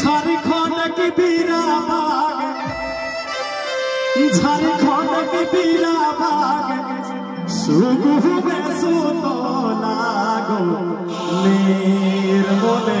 झारखंड की बीरा बाग झारखंड की बीरा बाग सुगुह में सुतो लागो निर्मोले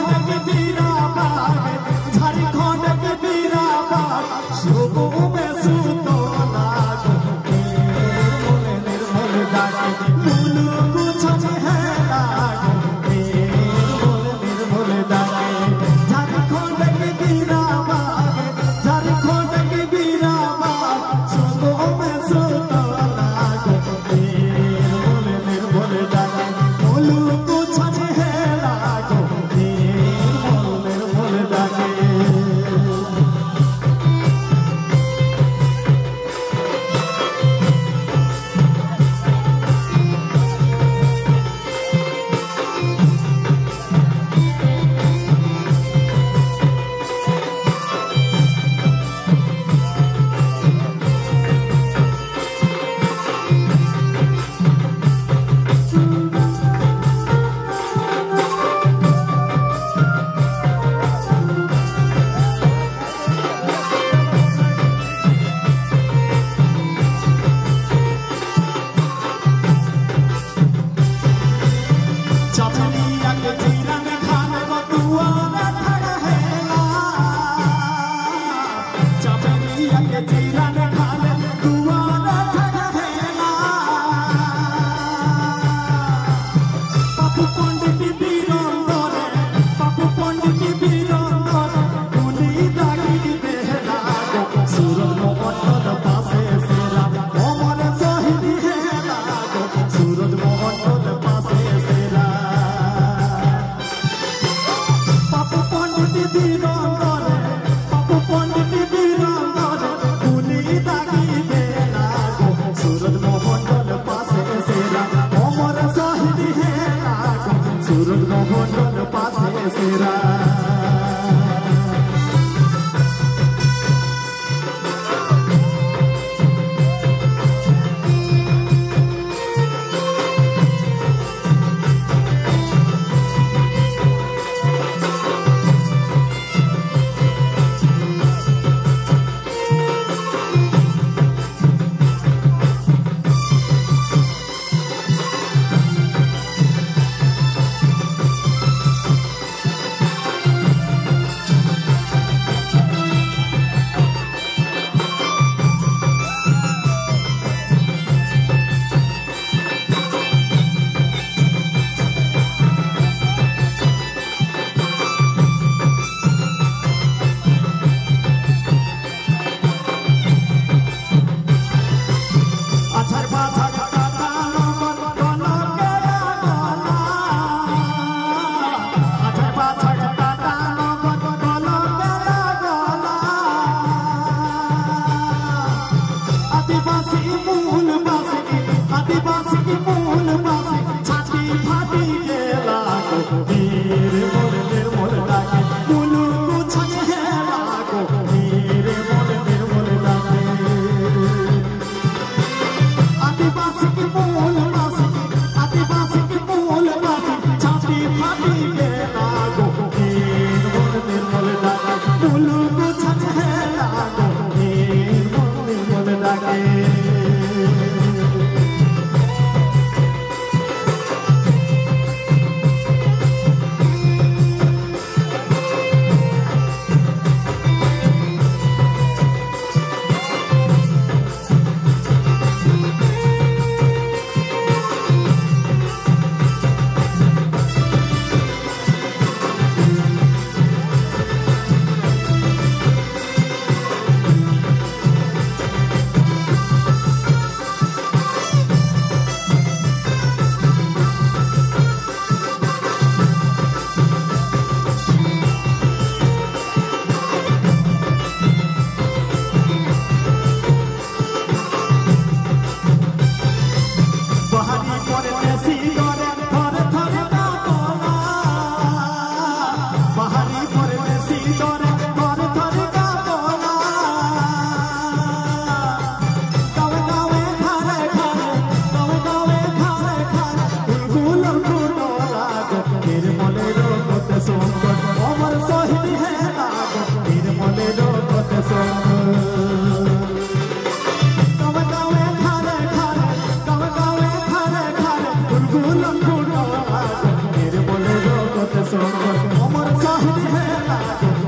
अमर साहब है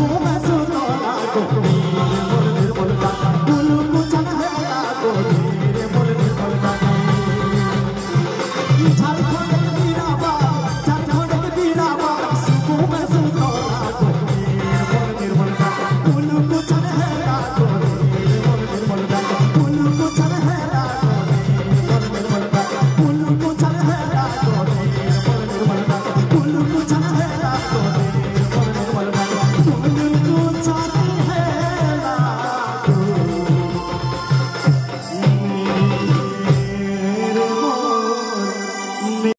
Oh,